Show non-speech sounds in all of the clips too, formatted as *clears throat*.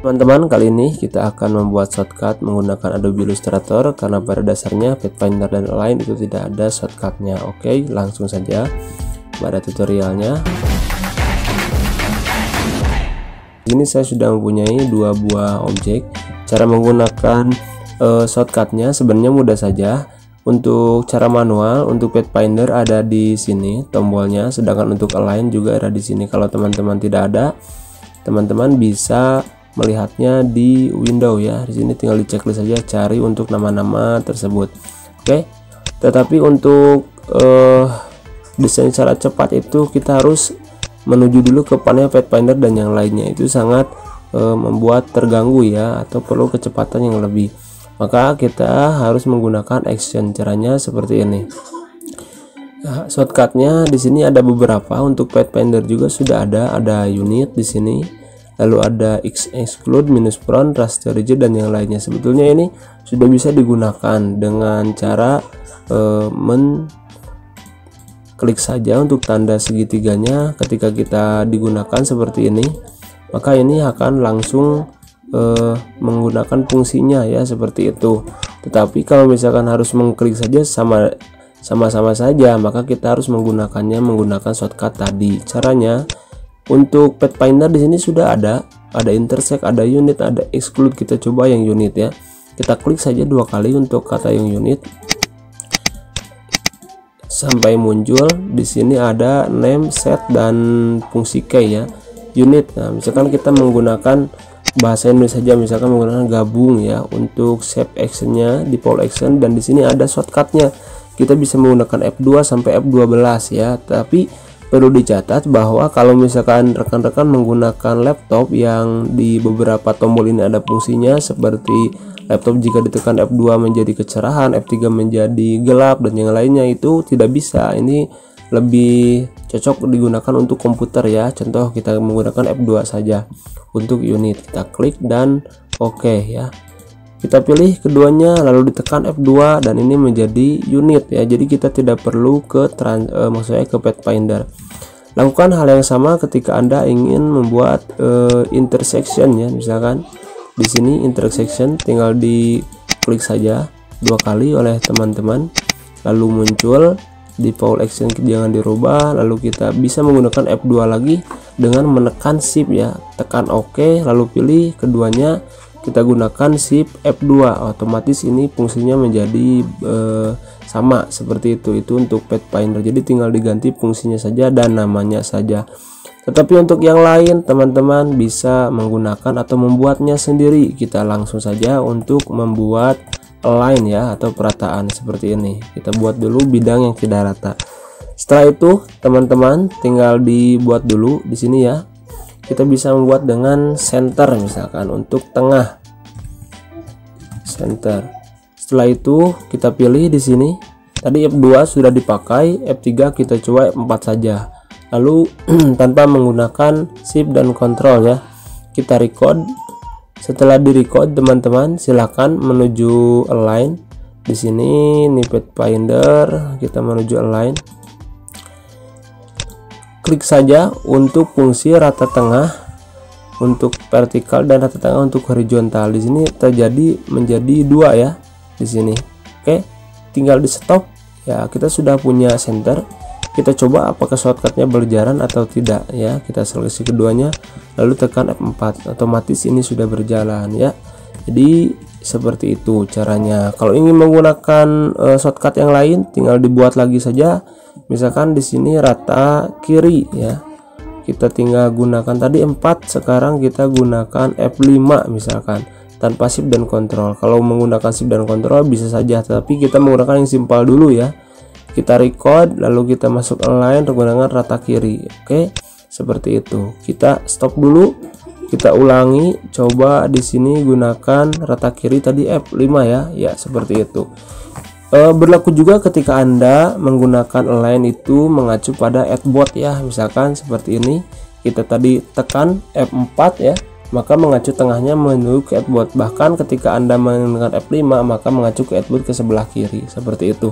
Teman-teman, kali ini kita akan membuat shortcut menggunakan Adobe Illustrator karena pada dasarnya Pathfinder dan lain itu tidak ada shortcutnya. Oke, langsung saja pada tutorialnya. Ini saya sudah mempunyai dua buah objek. Cara menggunakan uh, shortcutnya sebenarnya mudah saja. Untuk cara manual, untuk Pathfinder ada di sini tombolnya, sedangkan untuk align juga ada di sini. Kalau teman-teman tidak ada, teman-teman bisa melihatnya di window ya. Di sini tinggal diceklis saja cari untuk nama-nama tersebut. Oke? Tetapi untuk uh, desain secara cepat itu kita harus menuju dulu ke panel Pathfinder dan yang lainnya. Itu sangat uh, membuat terganggu ya atau perlu kecepatan yang lebih. Maka kita harus menggunakan action caranya seperti ini. Nah, shortcutnya di sini ada beberapa. Untuk Pathfinder juga sudah ada. Ada unit di sini lalu ada X exclude minus prone raster rigid dan yang lainnya. Sebetulnya ini sudah bisa digunakan dengan cara uh, men klik saja untuk tanda segitiganya. Ketika kita digunakan seperti ini maka ini akan langsung uh, menggunakan fungsinya ya seperti itu. Tetapi kalau misalkan harus mengklik saja sama sama-sama saja maka kita harus menggunakannya menggunakan shortcut tadi. Caranya untuk Pathfinder di sini sudah ada, ada intersect, ada unit, ada exclude. Kita coba yang unit ya. Kita klik saja dua kali untuk kata yang unit. Sampai muncul di sini ada name, set dan fungsi key ya. Unit. Nah, misalkan kita menggunakan bahasa Indonesia saja misalkan menggunakan gabung ya untuk save actionnya di poll action dan di sini ada shortcutnya kita bisa menggunakan F2 sampai F12 ya tapi perlu dicatat bahwa kalau misalkan rekan-rekan menggunakan laptop yang di beberapa tombol ini ada fungsinya seperti laptop jika ditekan F2 menjadi kecerahan, F3 menjadi gelap dan yang lainnya itu tidak bisa. Ini lebih cocok digunakan untuk komputer ya. Contoh kita menggunakan F2 saja untuk unit. Kita klik dan oke okay, ya kita pilih keduanya lalu ditekan F2 dan ini menjadi unit ya. Jadi kita tidak perlu ke trans, uh, maksudnya ke Pathfinder. Lakukan hal yang sama ketika anda ingin membuat uh, intersection ya. Misalkan di sini intersection tinggal di klik saja dua kali oleh teman-teman lalu muncul di power action jangan dirubah lalu kita bisa menggunakan F2 lagi dengan menekan shift ya. Tekan OK lalu pilih keduanya kita gunakan shift F2 otomatis ini fungsinya menjadi uh, sama seperti itu. Itu untuk Pathfinder. Jadi tinggal diganti fungsinya saja dan namanya saja. Tetapi untuk yang lain teman-teman bisa menggunakan atau membuatnya sendiri. Kita langsung saja untuk membuat align ya atau perataan seperti ini. Kita buat dulu bidang yang tidak rata. Setelah itu teman-teman tinggal dibuat dulu di sini ya kita bisa membuat dengan center misalkan untuk tengah. Center. Setelah itu kita pilih di sini. Tadi F2 sudah dipakai F3 kita coba F4 saja. Lalu *clears throat* tanpa menggunakan shift dan control ya kita record. Setelah di record teman-teman silahkan menuju align. Di sini nipet finder kita menuju align klik saja untuk fungsi rata tengah untuk vertikal dan rata tengah untuk horizontal. Di sini terjadi menjadi dua ya di sini. Oke tinggal di stop. Ya kita sudah punya center. Kita coba apakah shortcutnya berjalan atau tidak ya. Kita seleksi keduanya lalu tekan F4 otomatis ini sudah berjalan ya. Jadi seperti itu caranya. Kalau ingin menggunakan uh, shortcut yang lain tinggal dibuat lagi saja. Misalkan di sini rata kiri ya. Kita tinggal gunakan tadi 4 sekarang kita gunakan F5 misalkan tanpa shift dan kontrol. Kalau menggunakan shift dan kontrol bisa saja tapi kita menggunakan yang simpel dulu ya. Kita record lalu kita masuk online menggunakan rata kiri oke? Seperti itu. Kita stop dulu kita ulangi coba di sini gunakan rata kiri tadi F5 ya. Ya seperti itu. E, berlaku juga ketika Anda menggunakan align itu mengacu pada adbot ya. Misalkan seperti ini kita tadi tekan F4 ya maka mengacu tengahnya menuju ke adbot. Bahkan ketika Anda menggunakan F5 maka mengacu ke adbot ke sebelah kiri. Seperti itu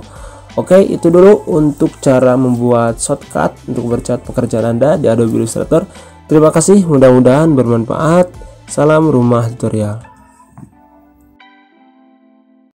Oke itu dulu untuk cara membuat shortcut untuk bercat pekerjaan Anda di Adobe Illustrator Terima kasih, mudah-mudahan bermanfaat. Salam rumah tutorial.